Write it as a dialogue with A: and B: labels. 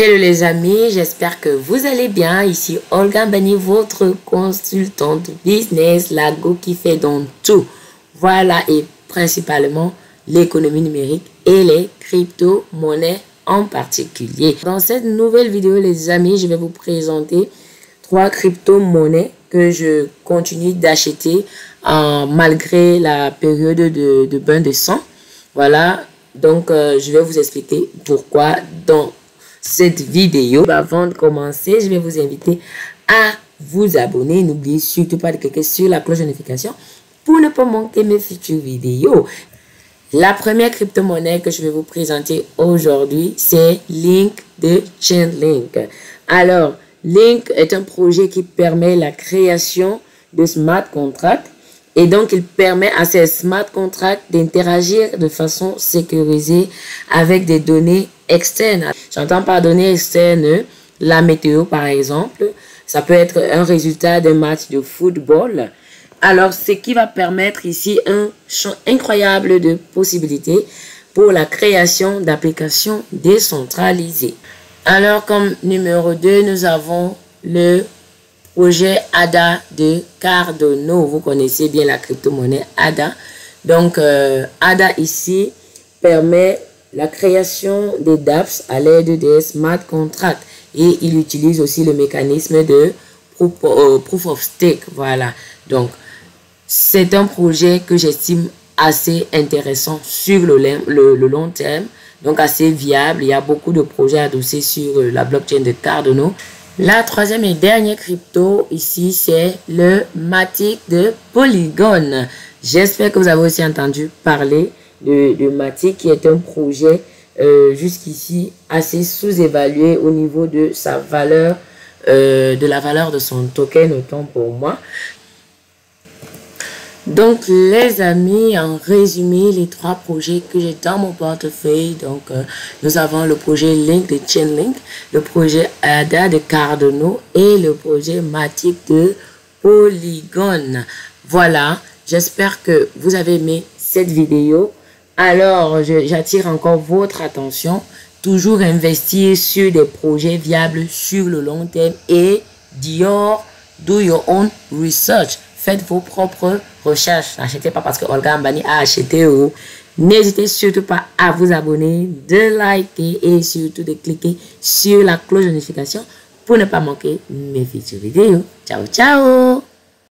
A: Hello les amis, j'espère que vous allez bien. Ici Olga Bani, votre consultante business, la go qui fait dans tout. Voilà, et principalement l'économie numérique et les crypto-monnaies en particulier. Dans cette nouvelle vidéo, les amis, je vais vous présenter trois crypto-monnaies que je continue d'acheter malgré la période de, de bain de sang. Voilà, donc euh, je vais vous expliquer pourquoi dans cette vidéo. Avant de commencer, je vais vous inviter à vous abonner. N'oubliez surtout pas de cliquer sur la cloche de notification pour ne pas manquer mes futures vidéos. La première crypto-monnaie que je vais vous présenter aujourd'hui, c'est Link de Chainlink. Alors, Link est un projet qui permet la création de smart contracts et donc, il permet à ces smart contracts d'interagir de façon sécurisée avec des données externes. J'entends par données externes la météo, par exemple. Ça peut être un résultat d'un match de football. Alors, ce qui va permettre ici un champ incroyable de possibilités pour la création d'applications décentralisées. Alors, comme numéro 2, nous avons le projet ADA de Cardano. Vous connaissez bien la crypto-monnaie ADA. Donc, euh, ADA ici permet la création des dApps à l'aide des smart contracts. Et il utilise aussi le mécanisme de proof, euh, of stake. Voilà. Donc, c'est un projet que j'estime assez intéressant sur le, le, le, long terme. Donc, assez viable. Il y a beaucoup de projets adossés sur euh, la blockchain de Cardano. La troisième et dernière crypto ici, c'est le Matic de Polygon. J'espère que vous avez aussi entendu parler de, Matic qui est un projet euh, jusqu'ici assez sous-évalué au niveau de sa valeur, euh, de la valeur de son token, autant pour moi. Donc, les amis, en résumé, les trois projets que j'ai dans mon portefeuille. Donc, euh, nous avons le projet Link de Chainlink, le projet ADA de Cardano et le projet Matic de Polygon. Voilà, j'espère que vous avez aimé cette vidéo. Alors, j'attire encore votre attention. Toujours investir sur des projets viables sur le long terme et Dior, do your own research faites vos propres recherches. N'achetez pas parce que Olga Ambani a acheté. ou N'hésitez surtout pas à vous abonner, de liker et surtout de cliquer sur la cloche de notification pour ne pas manquer mes futures vidéos. Ciao, ciao